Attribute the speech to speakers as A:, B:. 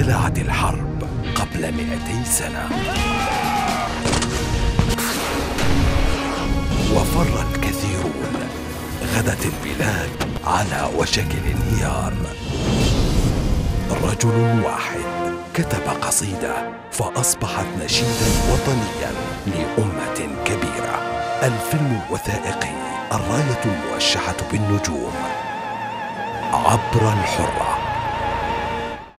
A: اندلعت الحرب قبل 200 سنة. وفر الكثيرون غدت البلاد على وشك الانهيار. رجل واحد كتب قصيدة فأصبحت نشيدا وطنيا لأمة كبيرة. الفيلم الوثائقي الراية الموشحة بالنجوم عبر الحرة.